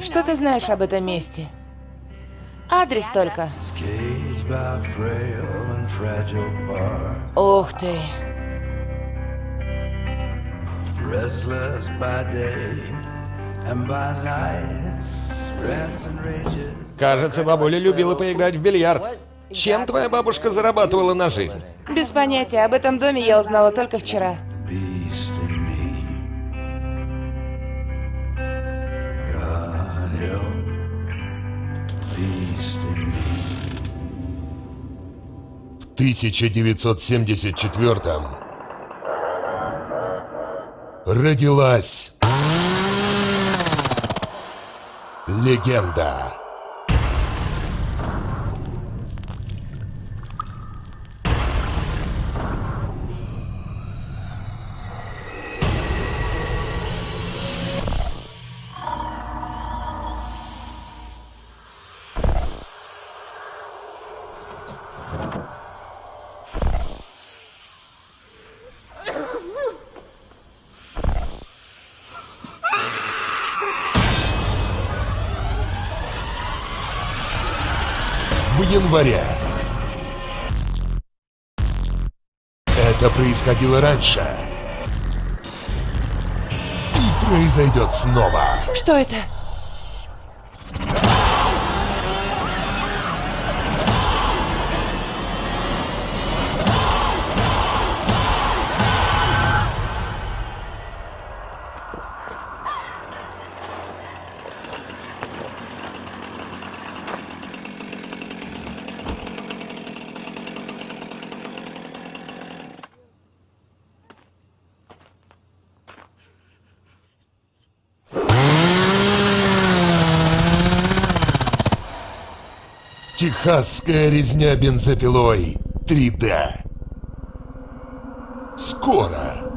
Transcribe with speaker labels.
Speaker 1: Что ты знаешь об этом месте? Адрес только. Ух ты.
Speaker 2: Кажется, бабуля любила поиграть в бильярд. Чем твоя бабушка зарабатывала на жизнь?
Speaker 1: Без понятия, об этом доме я узнала только вчера.
Speaker 3: В 1974 родилась легенда. В январе. Это происходило раньше. И произойдет снова.
Speaker 1: Что это?
Speaker 3: Техасская резня бензопилой 3D. Скоро.